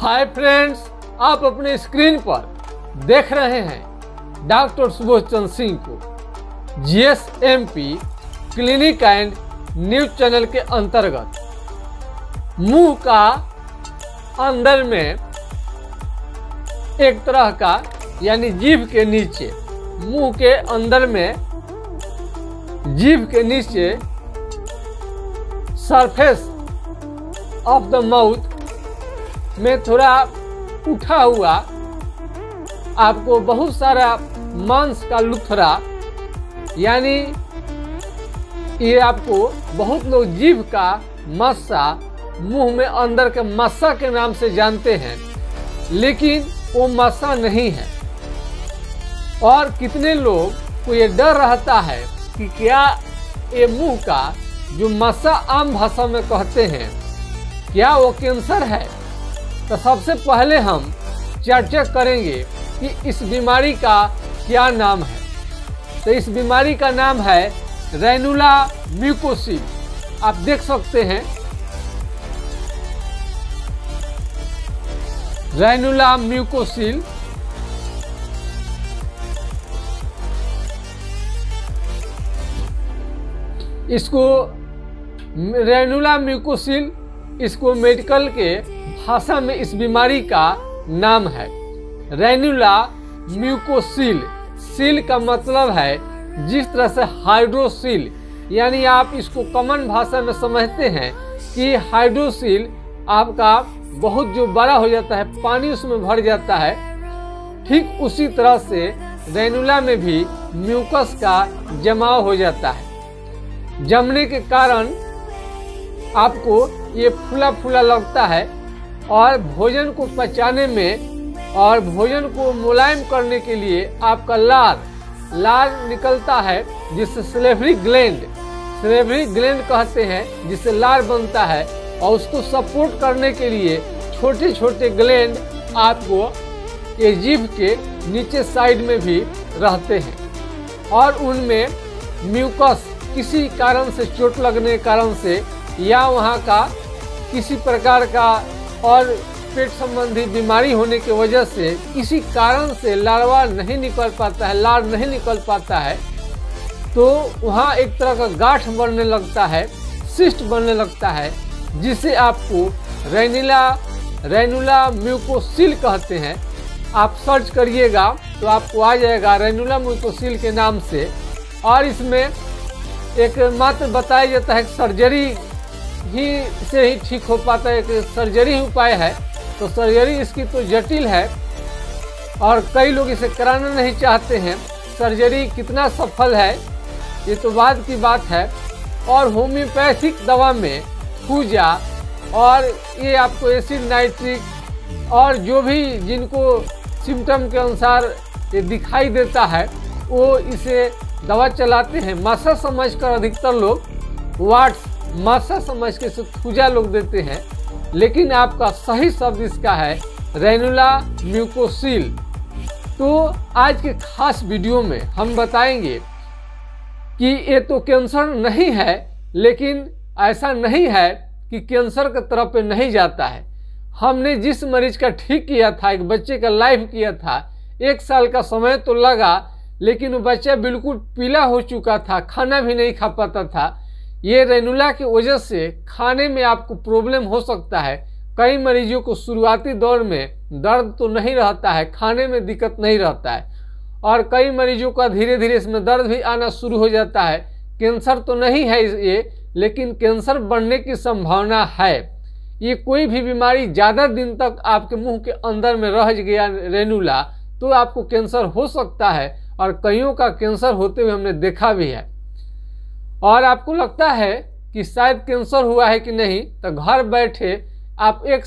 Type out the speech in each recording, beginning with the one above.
Hi friends आप अपने screen पर देख रहे हैं डॉक्टर सुबोध चंद्र सिंह को। GSMP clinic and news channel के अंतर्गत। मुँह का अंदर में एक तरह का, यानी जीभ के नीचे, मुँह के अंदर में जीभ के नीचे सरफेस ऑफ़ द माउथ में थोड़ा उठा हुआ। आपको बहुत सारा मांस का लुथरा यानी ये आपको बहुत लोग जीभ का मस्सा मुँह में अंदर के मस्सा के नाम से जानते हैं। लेकिन वो मस्सा नहीं है। और कितने लोग को ये डर रहता है कि क्या ये मुँह का जो मस्सा आम भाषा में कहते हैं, क्या वो कैंसर है? तो सबसे पहले हम चर्चा करेंगे कि इस बीमारी का क्या नाम है। तो इस बीमारी का नाम है रेनुला म्यूकोसिल आप देख सकते हैं। रेनुला म्यूकोसिल इसको रेनुला म्यूकोसिल इसको मेडिकल के भाषा में इस बीमारी का नाम है। Ranula mucocele. सील का मतलब है जिस तरह से हाइड्रोसिल, यानी आप इसको कॉमन भाषा में समझते हैं कि हाइड्रोसिल आपका बहुत जो बड़ा हो जाता है, पानी उसमें भर जाता है। ठीक उसी तरह से रेनुला में भी म्यूकस का जमाव हो जाता है। जमने के कारण आपको ये फूला फूला लगता है। और भोजन को पचाने में और भोजन को मुलायम करने के लिए आपका लार लार निकलता है जिससे स्लेवरी ग्लैंड स्लेवरी ग्लैंड कहते हैं जिससे लार बनता है, और उसको सपोर्ट करने के लिए छोटे छोटे ग्लैंड आपको ये जीभ के नीचे साइड में भी रहते हैं। और उनमें म्यूकस किसी कारण से चोट लगने कारण से या वहाँ का किसी प्रकार का और पेट संबंधी बीमारी होने की वजह से इसी कारण से लार्वा नहीं निकल पाता है लार नहीं निकल पाता है तो वहाँ एक तरह का गांठ बनने लगता है, सिस्ट बनने लगता है, जिसे आपको रेनिला, रेनुला म्यूकोसिल कहते हैं। आप सर्च करिएगा तो आपको आ जाएगा रेनुला म्यूकोसिल के नाम से, और इसमें एक मात्र बताया जाता है सर्जरी ही से ही ठीक हो पाता है कि सर्जरी ही उपाय है तो सर्जरी इसकी तो जटिल है और कई लोग इसे कराना नहीं चाहते हैं। सर्जरी कितना सफल है, ये तो बाद की बात है। और होम्योपैथिक दवा में पूजा और ये आपको एसिड, नाइट्रिक और जो भी जिनको सिम्टम के अनुसार ये दिखाई देता है, वो इसे दवा चलाते हैं। मासा समझकर अधिकतर लोग वाट्स मासा समझ के इसे पूजा लोग देते हैं, लेकिन आपका सही शब्द इसका है, रेनुला म्यूकोसिल। तो आज के खास वीडियो में हम बताएँगे कि ये तो कैंसर नहीं है, लेकिन ऐसा नहीं है कि कैंसर की तरफ़ पे नहीं जाता है। हमने जिस मरीज़ का ठीक किया था, एक बच्चे का लाइफ किया था, एक साल का समय तो लगा, लेकिन वो बच्चा बिल्कुल पीला हो चुका था, खाना भी नहीं खा पाता था। ये रेनुला की वजह से खाने में आपको प्रॉब्लम हो सकता है। कई मरीजों को शुरुआती दौर में दर्द तो नहीं रहता है, खाने में दिक्कत नहीं रहता है। और कई मरीजों का धीरे धीरे इसमें दर्द भी आना शुरू हो जाता है। कैंसर तो नहीं है ये, लेकिन कैंसर बढ़ने की संभावना है। ये कोई भी बीमारी ज़्यादा दिन तक आपके मुँह के अंदर में रह गया रेनुला तो आपको कैंसर हो सकता है। और कईयों का कैंसर होते हुए हमने देखा भी है। और आपको लगता है कि शायद कैंसर हुआ है कि नहीं तो घर बैठे आप एक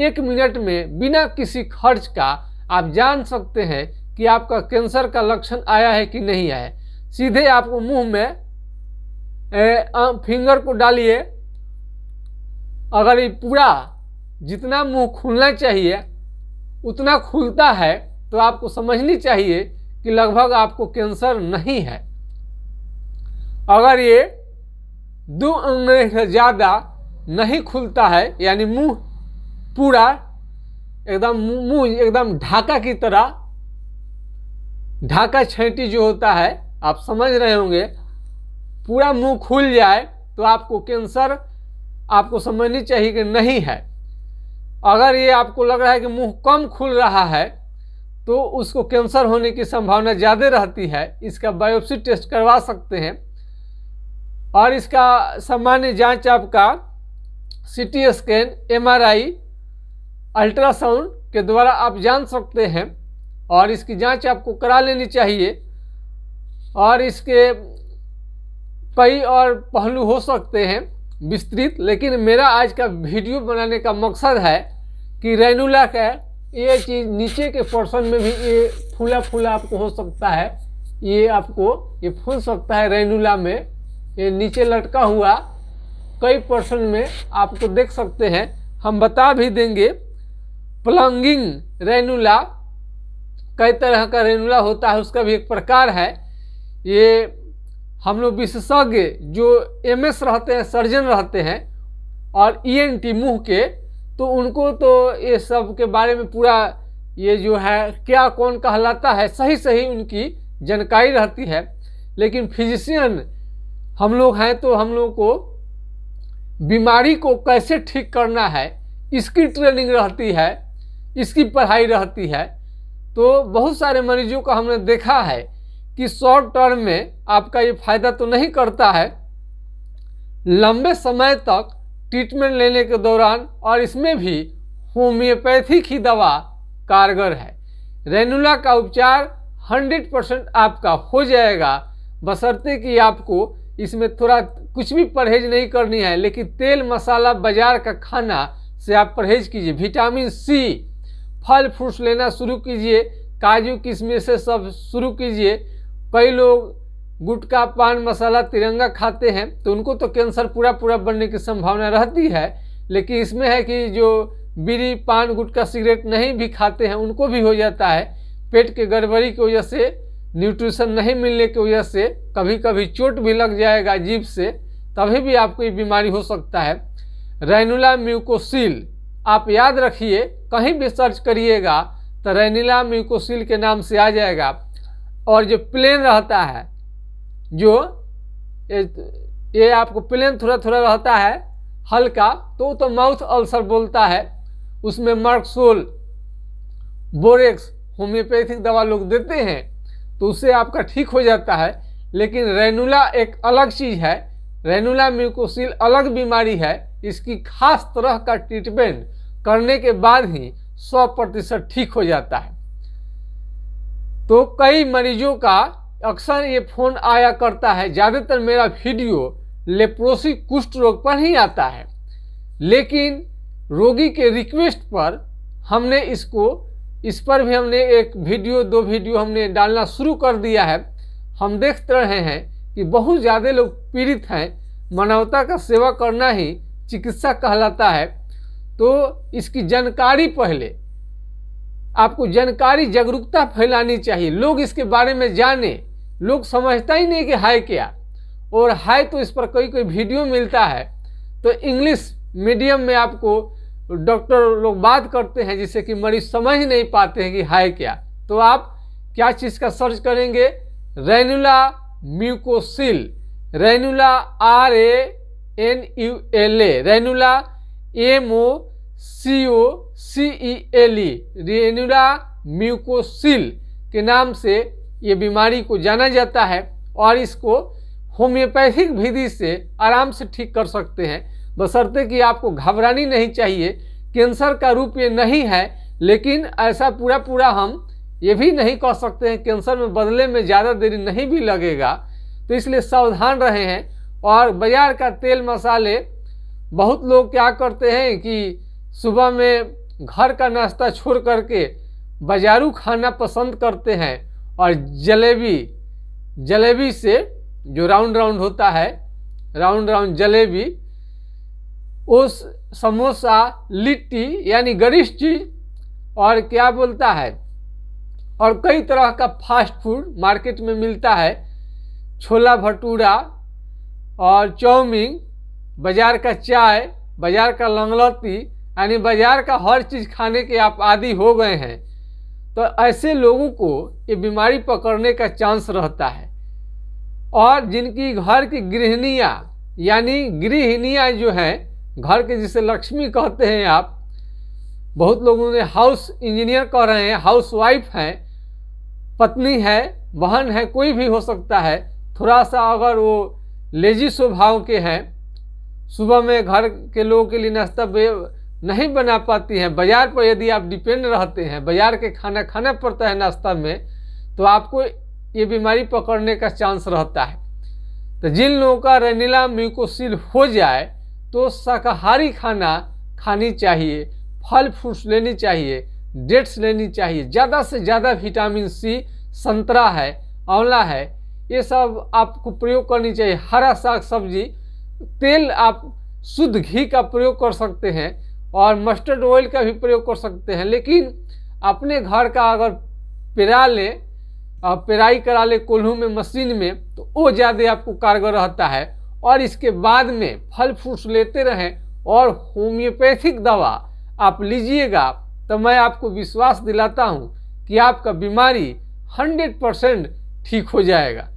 एक मिनट में बिना किसी खर्च का आप जान सकते हैं कि आपका कैंसर का लक्षण आया है कि नहीं आया सीधे आपको मुँह में ए, आ, फिंगर को डालिए। अगर ये पूरा जितना मुँह खुलना चाहिए उतना खुलता है तो आपको समझनी चाहिए कि लगभग आपको कैंसर नहीं है। अगर ये दो अंगुली से ज़्यादा नहीं खुलता है, यानी मुँह पूरा एकदम मुँह एकदम ढाका की तरह, ढाका छेटी जो होता है, आप समझ रहे होंगे, पूरा मुँह खुल जाए तो आपको कैंसर आपको समझनी चाहिए कि नहीं है। अगर ये आपको लग रहा है कि मुँह कम खुल रहा है तो उसको कैंसर होने की संभावना ज़्यादा रहती है, इसका बायोप्सी टेस्ट करवा सकते हैं। और इसका सामान्य जाँच आपका सीटी स्कैन एमआरआई अल्ट्रासाउंड के द्वारा आप जान सकते हैं और इसकी जाँच आपको करा लेनी चाहिए और इसके कई और पहलू हो सकते हैं विस्तृत, लेकिन मेरा आज का वीडियो बनाने का मकसद है कि रेनुला का ये चीज़ नीचे के पोर्शन में भी ये फूला फूला आपको हो सकता है। ये आपको, ये फूल सकता है रेनुला में। ये नीचे लटका हुआ कई पर्सन में आपको देख सकते हैं। हम बता भी देंगे। प्लंगिंग रेनुला, कई तरह का रेनुला होता है, उसका भी एक प्रकार है। ये हम लोग विशेषज्ञ जो एमएस रहते हैं सर्जन रहते हैं और ईएनटी e मुँह के तो उनको तो ये सब के बारे में पूरा ये जो है, क्या कौन कहलाता है सही सही उनकी जानकारी रहती है। लेकिन फिजिशियन हम लोग हैं तो हम लोग को बीमारी को कैसे ठीक करना है, इसकी ट्रेनिंग रहती है, इसकी पढ़ाई रहती है। तो बहुत सारे मरीजों का हमने देखा है कि शॉर्ट टर्म में आपका ये फ़ायदा तो नहीं करता है। लंबे समय तक ट्रीटमेंट लेने के दौरान और इसमें भी होम्योपैथिक ही दवा कारगर है। रेनुला का उपचार 100 परसेंट आपका हो जाएगा। बसरते कि आपको इसमें थोड़ा कुछ भी परहेज नहीं करनी है, लेकिन तेल मसाला बाज़ार का खाना से आप परहेज कीजिए। विटामिन सी, फल फ्रूट्स लेना शुरू कीजिए, काजू किशमिश से सब शुरू कीजिए। कई लोग गुटखा, पान, मसाला, तिरंगा खाते हैं तो उनको तो कैंसर पूरा पूरा बनने की संभावना रहती है, लेकिन इसमें है कि जो बीड़ी, पान, गुटखा, सिगरेट नहीं भी खाते हैं, उनको भी हो जाता है। पेट के गड़बड़ी की वजह से न्यूट्रिशन नहीं मिलने की वजह से कभी कभी चोट भी लग जाएगा जीभ से तभी भी आपको ये बीमारी हो सकता है। रेनुला म्यूकोसिल आप याद रखिए कहीं भी सर्च करिएगा तो रेनुला म्यूकोसिल के नाम से आ जाएगा। और जो प्लेन रहता है जो ये, ये आपको प्लेन थोड़ा थोड़ा रहता है हल्का तो तो माउथ अल्सर बोलता है। उसमें मार्क्सोल बोरेक्स होम्योपैथिक दवा लोग देते हैं। तो उससे आपका ठीक हो जाता है। लेकिन रेनुला एक अलग चीज़ है। रेनुला म्यूकोसिल अलग बीमारी है। इसकी खास तरह का ट्रीटमेंट करने के बाद ही 100 प्रतिशत ठीक हो जाता है। तो कई मरीजों का अक्सर ये फ़ोन आया करता है। ज़्यादातर मेरा वीडियो लेप्रोसी कुष्ठ रोग पर ही आता है। लेकिन रोगी के रिक्वेस्ट पर हमने इसको इस पर भी हमने एक वीडियो, दो वीडियो हमने डालना शुरू कर दिया है। हम देख रहे हैं कि बहुत ज़्यादा लोग पीड़ित हैं, मानवता का सेवा करना ही चिकित्सा कहलाता है। तो इसकी जानकारी पहले, आपको जानकारी जागरूकता फैलानी चाहिए। लोग इसके बारे में जाने, लोग समझता ही नहीं कि हाय क्या। और हाय तो इस पर कोई कोई वीडियो मिलता है। तो इंग्लिश मीडियम में आपको डॉक्टर लोग बात करते हैं जिससे कि मरीज़ समझ नहीं पाते हैं कि हाय क्या। तो आप क्या चीज़ का सर्च करेंगे? Ranula mucocele. Ranula R A N U L A. Ranula M O C O C E L E. Ranula mucocele के नाम से ये बीमारी को जाना जाता है और इसको होम्योपैथिक विधि से आराम से ठीक कर सकते हैं। बसरते कि आपको घबरानी नहीं चाहिए। कैंसर का रूप ये नहीं है, लेकिन ऐसा पूरा पूरा हम ये भी नहीं कह सकते हैं, कैंसर में बदले में ज़्यादा देरी नहीं भी लगेगा। तो इसलिए सावधान रहे हैं और बाज़ार का तेल मसाले, बहुत लोग क्या करते हैं कि सुबह में घर का नाश्ता छोड़ करके बाजारू खाना पसंद करते हैं और जलेबी जलेबी से जो राउंड राउंड होता है राउंड राउंड जलेबी उस समोसा लिट्टी यानी गरिष्ठ चीज़ और क्या बोलता है? और कई तरह का फास्ट फ़ूड मार्केट में मिलता है। छोला भटूरा और चाउमीन, बाज़ार का चाय, बाज़ार का लंगलौती, यानी बाज़ार का हर चीज़ खाने के आप आदि हो गए हैं। तो ऐसे लोगों को ये बीमारी पकड़ने का चांस रहता है। और जिनकी घर की गृहणियाँ, यानी गृहणियाँ जो हैं घर के जिसे लक्ष्मी कहते हैं आप, बहुत लोगों ने हाउस इंजीनियर कह रहे हैं हाउस वाइफ हैं, पत्नी है, बहन है, कोई भी हो सकता है थोड़ा सा अगर वो लेजी स्वभाव के हैं, सुबह में घर के लोगों के लिए नाश्ता नहीं बना पाती हैं, बाज़ार पर यदि आप डिपेंड रहते हैं, बाज़ार के खाना खाना पड़ता है नाश्ता में तो आपको ये बीमारी पकड़ने का चांस रहता है। तो जिन लोगों का रेनिला म्यूकोसिल हो जाए तो शाकाहारी खाना खानी चाहिए, फल फ्रूट्स लेनी चाहिए, डेट्स लेनी चाहिए। ज़्यादा से ज़्यादा विटामिन सी, संतरा है, आंवला है, ये सब आपको प्रयोग करनी चाहिए। हरा साग सब्ज़ी, तेल आप शुद्ध घी का प्रयोग कर सकते हैं और मस्टर्ड ऑयल का भी प्रयोग कर सकते हैं। लेकिन अपने घर का अगर पेरा ले पेराई करा ले कोल्हू में, मशीन में तो वो ज़्यादा आपको कारगर रहता है। और इसके बाद में फल फ्रूट्स लेते रहें और होम्योपैथिक दवा आप लीजिएगा तो मैं आपको विश्वास दिलाता हूँ कि आपका बीमारी 100 परसेंट ठीक हो जाएगा।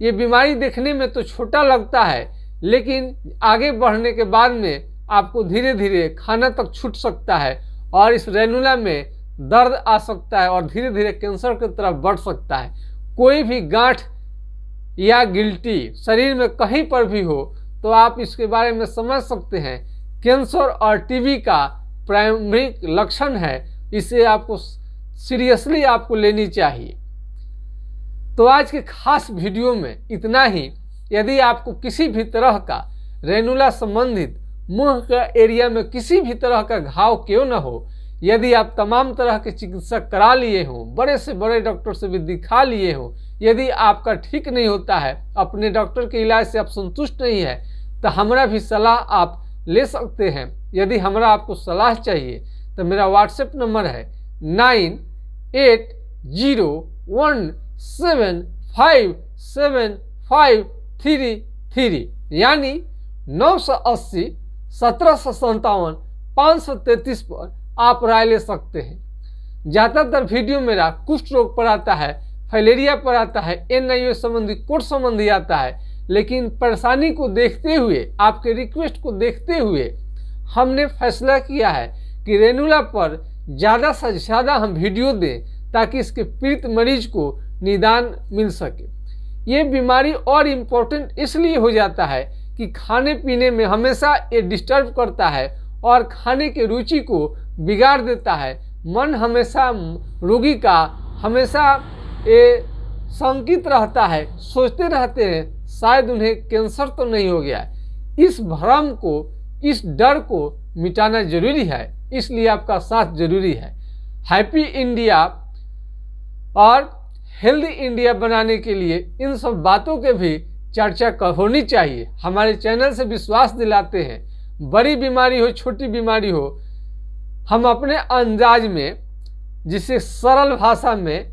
ये बीमारी देखने में तो छोटा लगता है, लेकिन आगे बढ़ने के बाद में आपको धीरे धीरे खाना तक छूट सकता है और इस रेनुला में दर्द आ सकता है और धीरे धीरे कैंसर की तरफ़ बढ़ सकता है। कोई भी गांठ या गिल्टी शरीर में कहीं पर भी हो तो आप इसके बारे में समझ सकते हैं। कैंसर और टीबी का प्राइमरिक लक्षण है, इसे आपको सीरियसली आपको लेनी चाहिए। तो आज के खास वीडियो में इतना ही। यदि आपको किसी भी तरह का रेनुला संबंधित मुँह का एरिया में किसी भी तरह का घाव क्यों न हो यदि आप तमाम तरह के चिकित्सा करा लिए हों, बड़े से बड़े डॉक्टर से भी दिखा लिए हों, यदि आपका ठीक नहीं होता है, अपने डॉक्टर के इलाज से आप संतुष्ट नहीं है तो हमारा भी सलाह आप ले सकते हैं। यदि हमारा आपको सलाह चाहिए तो मेरा व्हाट्सएप नंबर है nine eight zero one seven five seven five three three, यानी नौ सौ अस्सी, सत्रह सौ संतावन पाँच सौ तैतीस पर आप राय ले सकते हैं। ज़्यादातर वीडियो मेरा कुष्ठ रोग पर आता है, फैलेरिया पर आता है, एन आई संबंधी, कोर्ट संबंधी आता है। लेकिन परेशानी को देखते हुए, आपके रिक्वेस्ट को देखते हुए हमने फैसला किया है कि रेनुला पर ज़्यादा से ज़्यादा हम वीडियो दें ताकि इसके पीड़ित मरीज़ को निदान मिल सके। ये बीमारी और इम्पोर्टेंट इसलिए हो जाता है कि खाने पीने में हमेशा ये डिस्टर्ब करता है और खाने के रुचि को बिगाड़ देता है। मन हमेशा रोगी का हमेशा ये संकित रहता है, सोचते रहते हैं, शायद उन्हें कैंसर तो नहीं हो गया इस भ्रम को, इस डर को मिटाना ज़रूरी है, इसलिए आपका साथ ज़रूरी है। हैप्पी इंडिया और हेल्दी इंडिया बनाने के लिए इन सब बातों के भी चर्चा होनी चाहिए। हमारे चैनल से विश्वास दिलाते हैं। बड़ी बीमारी हो, छोटी बीमारी हो हम अपने अंदाज में, जिसे सरल भाषा में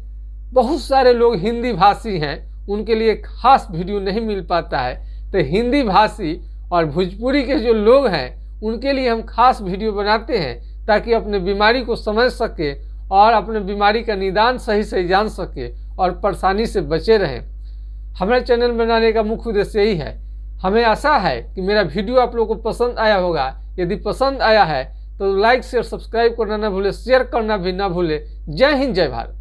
बहुत सारे लोग हिंदी भाषी हैं, उनके लिए खास वीडियो नहीं मिल पाता है। तो हिंदी भाषी और भोजपुरी के जो लोग हैं, उनके लिए हम खास वीडियो बनाते हैं, ताकि अपने बीमारी को समझ सके और अपने बीमारी का निदान सही सही जान सके और परेशानी से बचे रहें। हमारे चैनल बनाने का मुख्य उद्देश्य यही है। हमें आशा है कि मेरा वीडियो आप लोगों को पसंद आया होगा। यदि पसंद आया है तो लाइक, शेयर, सब्सक्राइब करना ना भूले, शेयर करना भी ना भूले। जय हिंद, जय भारत।